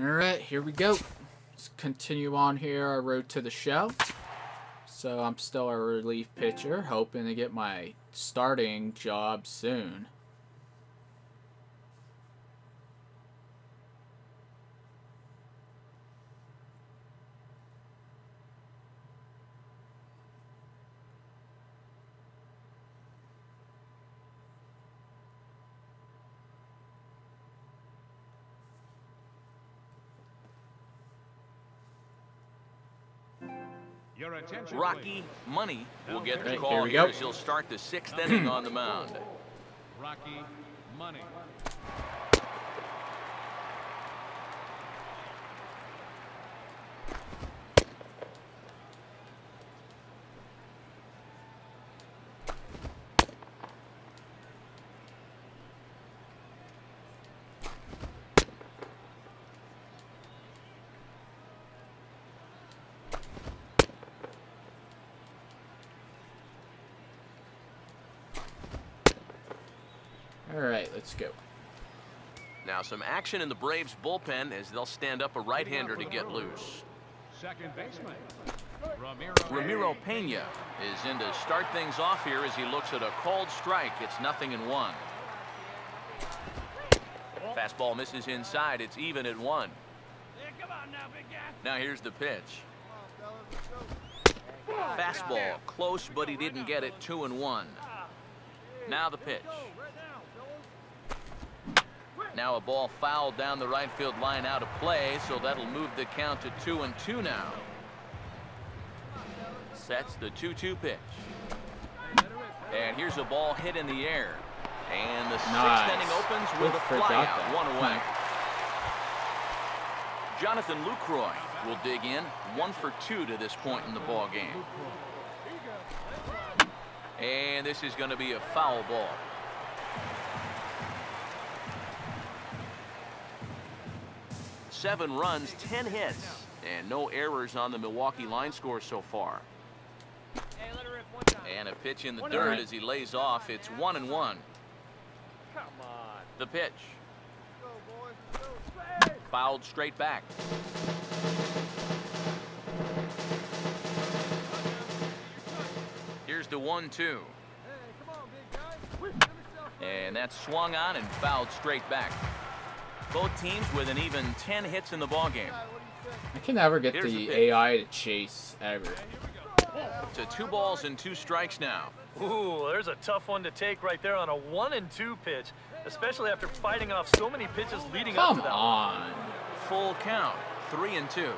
Alright, here we go. Let's continue on here our road to the show. So I'm still a relief pitcher, hoping to get my starting job soon. Rocky Money will get the Right, call here we here go. as he'll start the sixth inning on the mound. Rocky Money. Alright, let's go. Now some action in the Braves bullpen as they'll stand up a right-hander to get loose. Second baseman. Ramiro. Ramiro Pena is in to start things off here as he looks at a called strike. It's nothing in one. Fastball misses inside. It's even at one. Now here's the pitch. Fastball close, but he didn't get it. Two and one. Now the pitch. Now a ball fouled down the right field line out of play, so that'll move the count to two and two now. Sets the 2-2 pitch. And here's a ball hit in the air. And the sixth Nice. inning opens Good with a for flyout, one away. Hmm. Jonathan Lucroy will dig in, one for two to this point in the ball game. And this is going to be a foul ball. Seven runs, ten hits, and no errors on the Milwaukee line score so far. And a pitch in the dirt as he lays off. It's one and one. Come on. The pitch. Fouled straight back. Here's the one-two. And that's swung on and fouled straight back. Both teams with an even 10 hits in the ballgame. I can never get Here's the the. AI to chase ever. To two balls and two strikes now. Ooh, there's a tough one to take right there on a one and two pitch, especially after fighting off so many pitches leading up to that. one. on. Full count, three and two.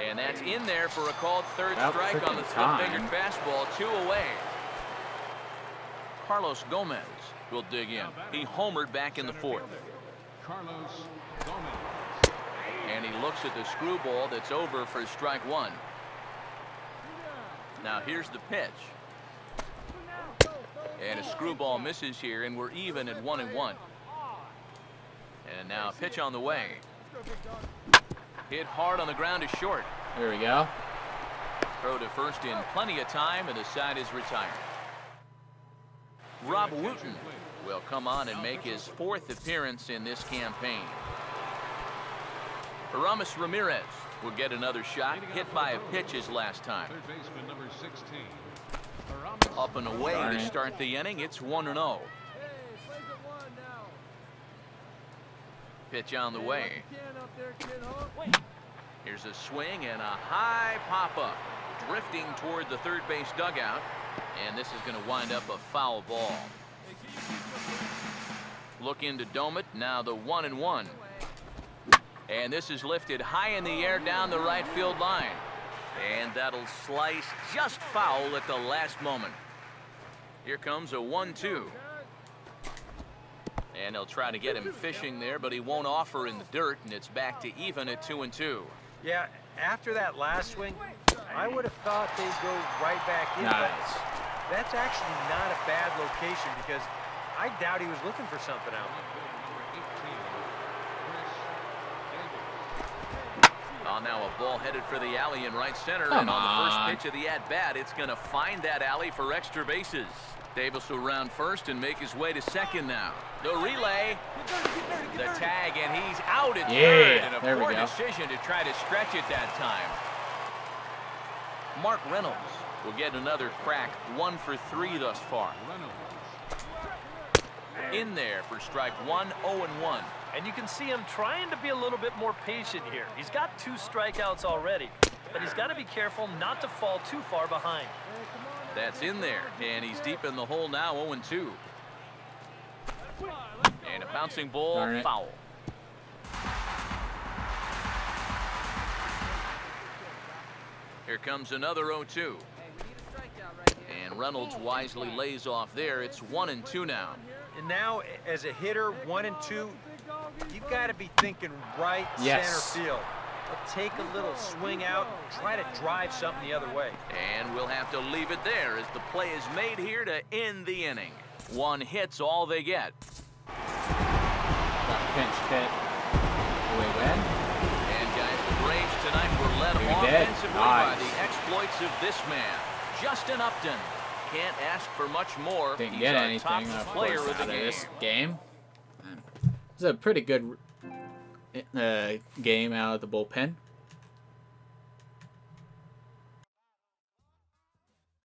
And that's in there for a called third About strike on the freaking time. split-fingered fastball, two away. Carlos Gomez will dig in. He homered back in the fourth. Carlos Gomez. And he looks at the screwball that's over for strike one. Now here's the pitch. And a screwball misses here, and we're even at one and one. And now a pitch on the way. Hit hard on the ground is short. There we go. Throw to first in plenty of time, and the side is retired. Rob Wooten will come on and make his fourth appearance in this campaign. Aramis Ramirez will get another shot, hit by a pitch his last time. Third baseman number 16. Up and away to start the inning. It's 1 0. Pitch on the way. Here's a swing and a high pop up, drifting toward the third base dugout. And this is going to wind up a foul ball. Look into Domit. Now the 1 and 1. And this is lifted high in the air down the right field line. And that'll slice just foul at the last moment. Here comes a 1 2. And they'll try to get him fishing there, but he won't offer in the dirt, and it's back to even at 2 and 2. Yeah, after that last swing, I would have thought they'd go right back in, Nice. but that's actually not a bad location because I doubt he was looking for something out there. Number 18. Oh, now a ball headed for the alley in right center. Come and on, the first pitch of the at-bat, it's going to find that alley for extra bases. Davis will round first and make his way to second now. The relay, the tag, and he's out at Yeah, third. And a there we poor go. decision to try to stretch it that time. Mark Reynolds will get another crack, one for three thus far. In there for strike one, 0 and 1. And you can see him trying to be a little bit more patient here. He's got two strikeouts already, but he's got to be careful not to fall too far behind. That's in there, and he's deep in the hole now, 0 and a bouncing ball, Darn foul. Here comes another 0-2. And Reynolds wisely lays off there. It's 1 and 2 now. And now, as a hitter, one and two, you've got to be thinking right Yes. center field. Take a little swing out, try to drive something the other way. And we'll have to leave it there as the play is made here to end the inning. One hit's all they get. Got pinch hit. We win? And guys, the Braves tonight were led did. offensively by the exploits of this man, Justin Upton. Can't ask for much more. Didn't He's get anything, top of player course, out of game. this game. It was a pretty good uh, game out of the bullpen.